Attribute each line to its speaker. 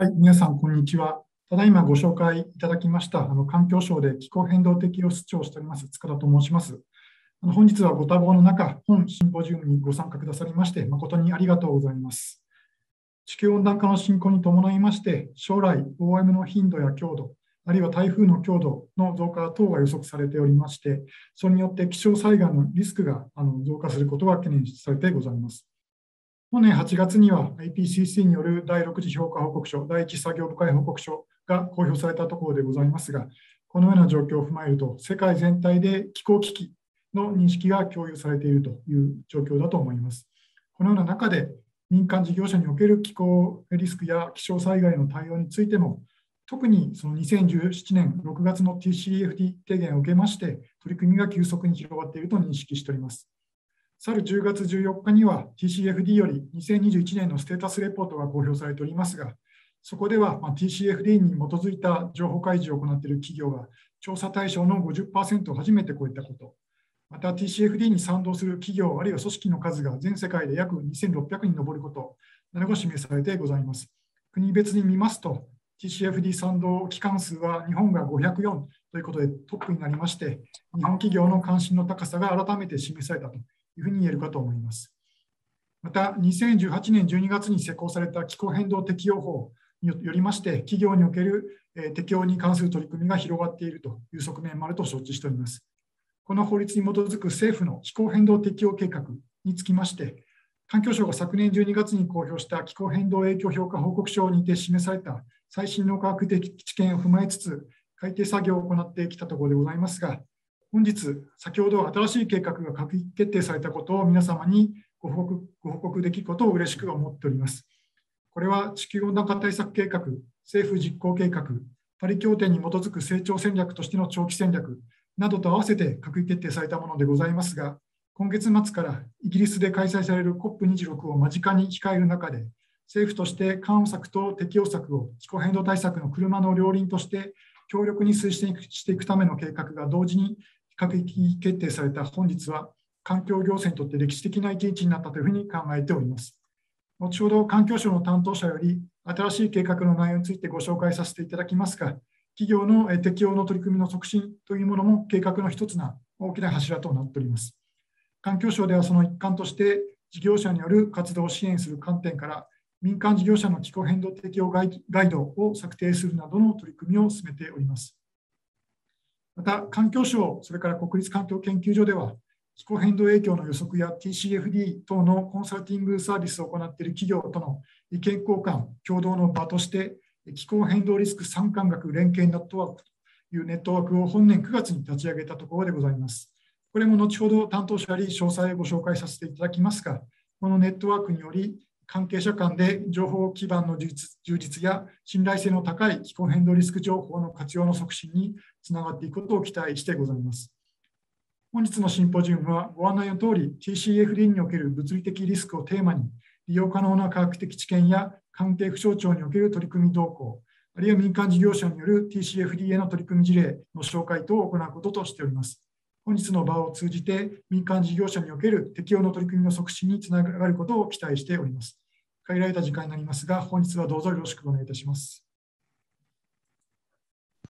Speaker 1: はい、皆さん、こんにちは。ただいまご紹介いただきました、あの環境省で気候変動適用室長をしております、塚田と申します。あの本日はご多忙の中、本シンポジウムにご参加くださりまして、誠にありがとうございます。地球温暖化の進行に伴いまして、将来、大雨の頻度や強度、あるいは台風の強度の増加等が予測されておりまして、それによって気象災害のリスクがあの増加することが懸念されてございます。本年8月には IPCC による第6次評価報告書、第1作業部会報告書が公表されたところでございますが、このような状況を踏まえると、世界全体で気候危機の認識が共有されているという状況だと思います。このような中で、民間事業者における気候リスクや気象災害の対応についても、特にその2017年6月の TCFD 提言を受けまして、取り組みが急速に広がっていると認識しております。去る10月14日には TCFD より2021年のステータスレポートが公表されておりますが、そこでは TCFD に基づいた情報開示を行っている企業が調査対象の50%を初めて超えたこと、また TCFD に賛同する企業あるいは組織の数が全世界で約2600に上ることなどが示されてございます。国別に見ますと、TCFD 賛同機関数は日本が504ということでトップになりまして、日本企業の関心の高さが改めて示されたというふうに言えるかと思います。また、2018年12月に施行された気候変動適用法によりまして、企業における適用に関する取り組みが広がっているという側面もあると承知しております。この法律に基づく政府の気候変動適用計画につきまして、環境省が昨年12月に公表した気候変動影響評価報告書にて示された最新の科学的知見を踏まえつつ、改定作業を行ってきたところでございますが、本日、先ほど新しい計画が閣議決定されたことを皆様にご報告ご報告できることを嬉しく思っております。これは地球温暖化対策計画、政府実行計画、パリ協定に基づく成長戦略としての長期戦略などと合わせて閣議決定されたものでございますが、今月末からイギリスで開催される COP26 を間近に控える中で、政府として緩和策と適用策を気候変動対策の車の両輪として強力に推進していくための計画が同時に閣議決定された本日は、環境行政にとって歴史的な一日になったというふうに考えております。後ほど環境省の担当者より新しい計画の内容についてご紹介させていただきますが、企業の適用の取り組みの促進というものも計画の一つな大きな柱となっております。環境省ではその一環として、事業者による活動を支援する観点から、民間事業者の気候変動適用ガイドを策定するなどの取り組みを進めております。また、環境省、それから国立環境研究所では、気候変動影響の予測や TCFD 等のコンサルティングサービスを行っている企業との意見交換、共同の場として、気候変動リスク参観学連携ネットワークというネットワークを本年9月に立ち上げたところでございます。これも後ほど担当者に詳細をご紹介させていただきますが、このネットワークにより、関係者間で情報基盤の充実や信頼性の高い気候変動リスク情報の活用の促進につながっていくことを期待してございます。本日のシンポジウムはご案内の通り TCFD における物理的リスクをテーマに利用可能な科学的知見や関係府省庁における取り組み動向、あるいは民間事業者による TCFD への取り組み事例の紹介等を行うこととしております。本日の場を通じて民間事業者における適用の取り組みの促進につながることを期待しております。限られた時間になりますが、本日はどうぞよろしくお願いいたします。